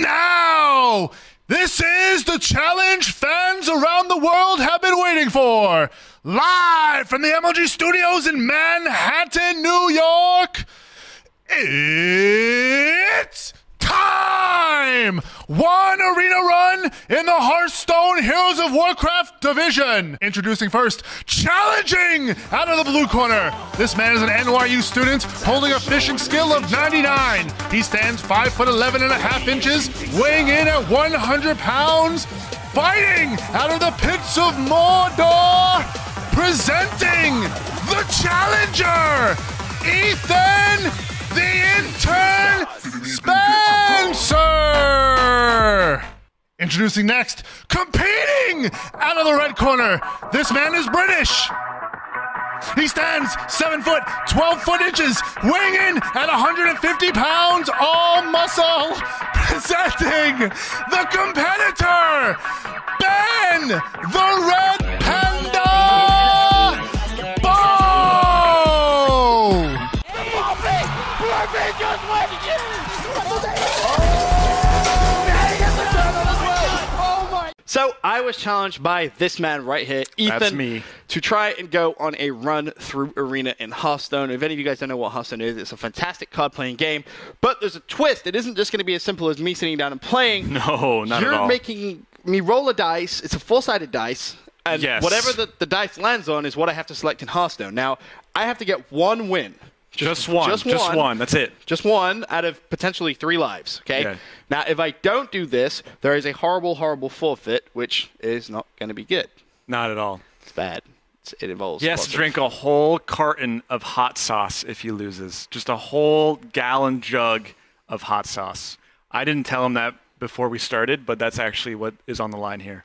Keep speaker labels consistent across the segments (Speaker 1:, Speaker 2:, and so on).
Speaker 1: now. This is the challenge fans around the world have been waiting for. Live from the MLG studios in Manhattan, New York. It's time! One arena run in the Hearthstone Heroes of Warcraft division. Introducing first, challenging out of the blue corner. This man is an NYU student holding a fishing skill of 99. He stands 5 foot 11 and a half inches, weighing in at 100 pounds. Fighting out of the pits of Mordor, presenting the challenger, Ethan the intern Introducing next, competing out of the red corner. This man is British. He stands 7 foot 12 foot inches, weighing in at 150 pounds, all muscle, presenting the competitor, Ben the Red Panda!
Speaker 2: So I was challenged by this man right here, Ethan, to try and go on a run through Arena in Hearthstone. If any of you guys don't know what Hearthstone is, it's a fantastic card playing game. But there's a twist. It isn't just going to be as simple as me sitting down and playing.
Speaker 3: No, not
Speaker 2: You're
Speaker 3: at all.
Speaker 2: making me roll a dice. It's a four-sided dice. And
Speaker 3: Yes.
Speaker 2: whatever the, the dice lands on is what I have to select in Hearthstone. Now, I have to get one win.
Speaker 3: Just one.
Speaker 2: just
Speaker 3: Just,
Speaker 2: one.
Speaker 3: one. That's it.
Speaker 2: Just one out of potentially three lives. Okay.
Speaker 3: Yeah.
Speaker 2: Now, if I don't do this, there is a horrible, horrible forfeit, which is not going to be good.
Speaker 3: Not at all.
Speaker 2: It's bad. It's, it involves.
Speaker 3: To drink a whole carton of hot sauce if he loses. Just a whole gallon jug of hot sauce. I didn't tell him that before we started, but that's actually what is on the line here.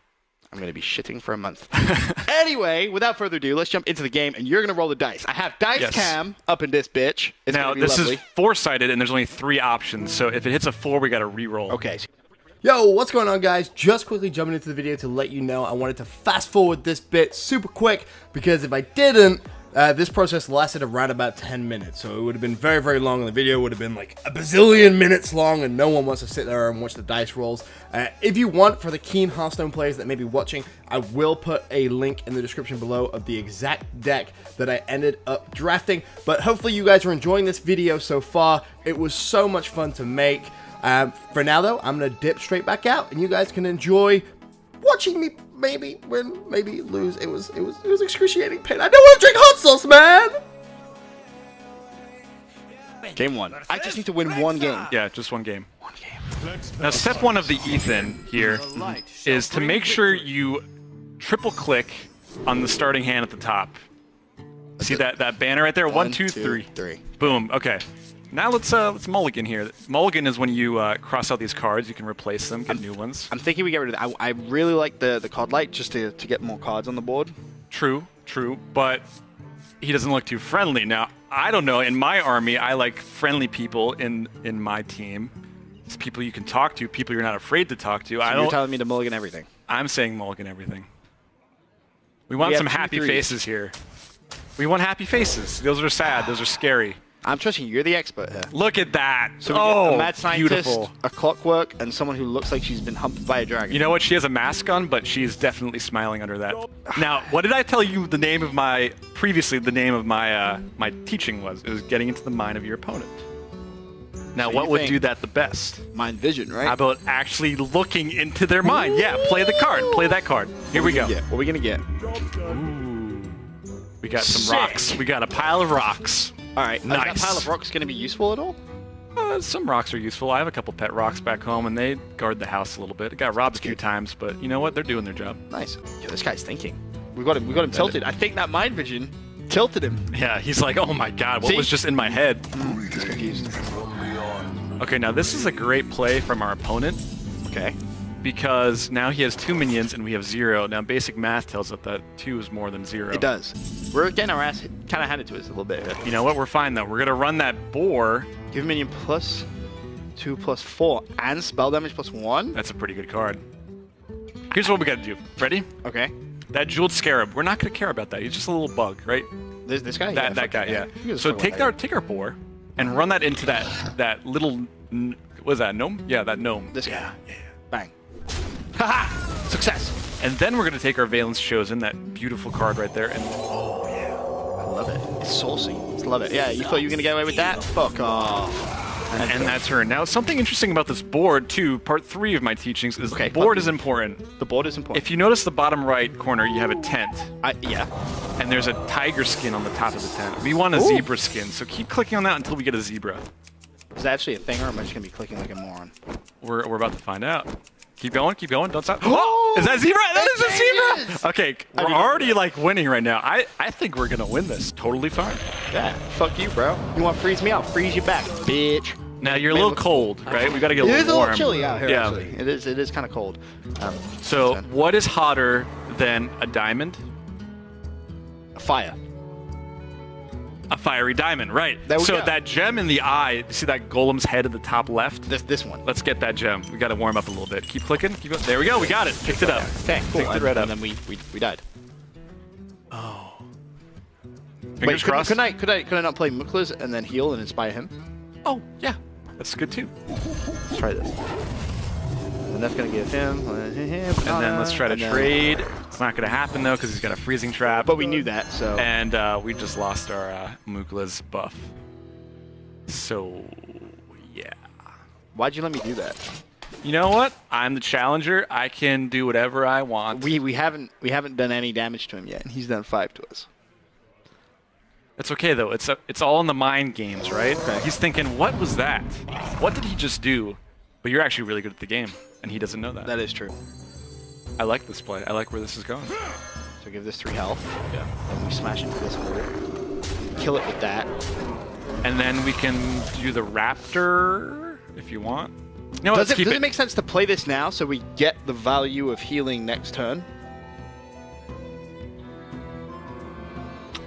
Speaker 2: I'm going to be shitting for a month. anyway, without further ado, let's jump into the game, and you're going to roll the dice. I have dice
Speaker 3: Yes.
Speaker 2: cam up in this bitch. It's
Speaker 3: now,
Speaker 2: gonna be
Speaker 3: this
Speaker 2: lovely.
Speaker 3: is four-sided, and there's only three options. So if it hits a four, we got to re-roll.
Speaker 2: okay.
Speaker 4: Yo, what's going on guys? Just quickly jumping into the video to let you know I wanted to fast forward this bit super quick because if I didn't, uh, this process lasted around about 10 minutes. So it would have been very, very long and the video would have been like a bazillion minutes long and no one wants to sit there and watch the dice rolls. Uh, if you want, for the keen Hearthstone players that may be watching, I will put a link in the description below of the exact deck that I ended up drafting. But hopefully you guys are enjoying this video so far. It was so much fun to make. Um, for now, though, I'm gonna dip straight back out, and you guys can enjoy watching me maybe win, maybe lose. It was it was it was excruciating pain. I don't want to drink hot sauce, man.
Speaker 2: Game one. I just need to win one game.
Speaker 3: Yeah, just one game. One game. Now, step one of the Ethan here is to make sure you triple click on the starting hand at the top. See that, that banner right there? One, two, three.
Speaker 2: three.
Speaker 3: Boom. Okay. Now let's uh, let's mulligan here. Mulligan is when you uh, cross out these cards. You can replace them, get new ones.
Speaker 2: I'm thinking we get rid of that. I, I really like the, the card light just to, to get more cards on the board.
Speaker 3: True, true, but he doesn't look too friendly. Now, I don't know. In my army, I like friendly people in in my team. It's people you can talk to, people you're not afraid to talk to. I don't, You're
Speaker 2: telling me to mulligan everything.
Speaker 3: I'm saying mulligan everything. We want
Speaker 2: We
Speaker 3: some happy
Speaker 2: threes.
Speaker 3: faces here. We want happy faces. Those are sad. Those are scary.
Speaker 2: I'm trusting you. You're the expert here.
Speaker 3: Look at that.
Speaker 2: So we
Speaker 3: oh,
Speaker 2: get a mad scientist,
Speaker 3: beautiful.
Speaker 2: a clockwork, and someone who looks like she's been humped by a dragon.
Speaker 3: You know what? She has a mask on, but she's definitely smiling under that. Now, what did I tell you the name of my previously the name of my uh, my teaching was? It was getting into the mind of your opponent. Now,
Speaker 2: So
Speaker 3: what would do that the best?
Speaker 2: mind vision, right?
Speaker 3: How about actually looking into their mind? Yeah, play the card. Play that card. Here we go.
Speaker 2: Yeah. What are we gonna get?
Speaker 3: We got some rocks. We got a pile of rocks.
Speaker 2: All right. Is
Speaker 3: Nice.
Speaker 2: that pile of rocks gonna be useful at all?
Speaker 3: Uh, some rocks are useful. I have a couple pet rocks back home, and they guard the house a little bit. It got robbed a few times, but you know what? They're doing their job.
Speaker 2: Nice. Yeah, this guy's thinking. We got him. We got him tilted. I think that mind vision tilted him.
Speaker 3: Yeah, he's like, oh my god, what
Speaker 2: See?
Speaker 3: was just in my head?
Speaker 2: He's confused.
Speaker 3: Okay, now this is a great play from our opponent
Speaker 2: Okay.
Speaker 3: Because now he has two minions and we have zero. Now basic math tells us that two is more than zero.
Speaker 2: It does. We're getting our ass kind of handed to us a little bit here.
Speaker 3: You know what? We're fine though. We're gonna run that boar.
Speaker 2: Give minion plus two plus four and spell damage plus one.
Speaker 3: That's a pretty good card. Here's what we gotta do. Ready?
Speaker 2: Okay.
Speaker 3: That jeweled scarab. We're not gonna care about that. He's just a little bug, right?
Speaker 2: This this guy.
Speaker 3: That
Speaker 2: yeah,
Speaker 3: that guy,
Speaker 2: fuck
Speaker 3: yeah. So take our
Speaker 2: that.
Speaker 3: take our boar and run that into that that little. is that gnome? Yeah, that gnome.
Speaker 2: This guy. Yeah. Bang. Haha! Success.
Speaker 3: And then we're gonna take our Velen's Chosen, that beautiful card right there, and Oh, yeah.
Speaker 2: I love it. It's saucy. Just love it. Yeah, you thought you were gonna get away with that? Fuck off.
Speaker 3: and end that turn. Now, something interesting about this board too. Part three of my teachings is
Speaker 2: Okay,
Speaker 3: the board is important.
Speaker 2: The board is important.
Speaker 3: If you notice the bottom right corner, you have a tent,
Speaker 2: I, yeah.
Speaker 3: and there's a tiger skin on the top of the tent. We want a
Speaker 2: Ooh.
Speaker 3: zebra skin, so keep clicking on that until we get a zebra.
Speaker 2: Is that actually a thing, or am I just gonna be clicking like a moron?
Speaker 3: We're, we're about to find out. Keep going, keep going, don't stop.
Speaker 2: Oh!
Speaker 3: is that zebra? That is
Speaker 2: It
Speaker 3: a
Speaker 2: is!
Speaker 3: zebra. Okay, we're already like winning right now. I, I think we're gonna win this. Totally fine.
Speaker 2: Yeah. Fuck you, bro. You want to freeze me? I'll freeze you back, bitch.
Speaker 3: Now you're a little cold, right? We gotta get a
Speaker 2: It
Speaker 3: little
Speaker 2: is a little chilly out here.
Speaker 3: Yeah.
Speaker 2: Actually, it is. It is kind of cold. Um,
Speaker 3: So
Speaker 2: so-
Speaker 3: what is hotter than a diamond?
Speaker 2: A fire.
Speaker 3: A fiery diamond, right?
Speaker 2: There we
Speaker 3: so
Speaker 2: go.
Speaker 3: that gem in the eye, you see that golem's head at the top left?
Speaker 2: This this one.
Speaker 3: Let's get that gem. We got to warm up a little bit. Keep clicking. Keep it. There we go. We got it. Picked it up.
Speaker 2: Okay, cool.
Speaker 3: Picked it
Speaker 2: And,
Speaker 3: right up.
Speaker 2: and then we, we we died. Oh.
Speaker 3: Fingers
Speaker 2: Wait, could,
Speaker 3: crossed.
Speaker 2: could I could I could I not play Muklas and then heal and inspire him?
Speaker 3: Oh yeah, that's good too.
Speaker 2: Let's try this. And that's gonna give him. Uh, and
Speaker 3: And then let's uh, try to trade. It's not gonna happen though because he's got a freezing trap.
Speaker 2: But we knew that, so
Speaker 3: and uh, we just lost our uh, Mukla's buff. So yeah.
Speaker 2: why'd you let me do that?
Speaker 3: You know what? I'm the challenger. I can do whatever I want.
Speaker 2: We we haven't we haven't done any damage to him yet, and he's done five to us.
Speaker 3: It's okay though. It's a, it's all in the mind games, right?
Speaker 2: Okay.
Speaker 3: He's thinking, what was that? What did he just do? But you're actually really good at the game, and he doesn't know that.
Speaker 2: That is true.
Speaker 3: I like this play. I like where this is going.
Speaker 2: So give this three health,
Speaker 3: Yeah.
Speaker 2: and we smash into this hole. Kill it with that.
Speaker 3: And then we can do the raptor if you want. No,
Speaker 2: Does
Speaker 3: let's
Speaker 2: it,
Speaker 3: keep
Speaker 2: does
Speaker 3: it.
Speaker 2: it make sense to play this now so we get the value of healing next turn?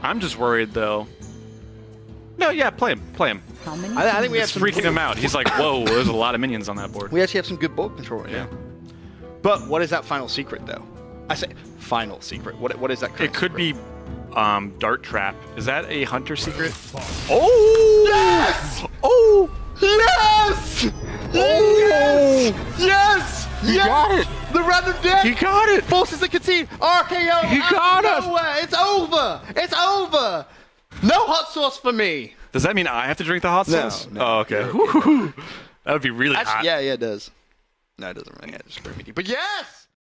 Speaker 3: I'm just worried though. No, yeah, play him. Play him.
Speaker 5: How many?
Speaker 2: I, I think we have some
Speaker 3: freaking him out. He's like, whoa, there's a lot of minions on that board.
Speaker 2: We actually have some good board control right
Speaker 3: Yeah.
Speaker 2: now. But what is that final secret though? I say final secret. What what is that?
Speaker 3: It could
Speaker 2: secret?
Speaker 3: be um, dart trap. Is that a hunter secret? Oh!
Speaker 2: Yes!
Speaker 3: Oh!
Speaker 2: Yes! Yes! Yes!
Speaker 3: He
Speaker 2: yes!
Speaker 3: got it!
Speaker 2: The random death
Speaker 3: He got it!
Speaker 2: forces the concede. RKO.
Speaker 3: He got us!
Speaker 2: nowhere. It's over. It's over. No hot sauce for me.
Speaker 3: Does that mean I have to drink the hot sauce?
Speaker 2: no.
Speaker 3: oh, okay. That would be really hot.
Speaker 2: Yeah, yeah, it does. No, it doesn't really. Screw me. But yes!